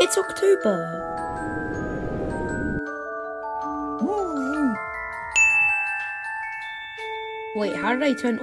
It's October. Wait, how did I turn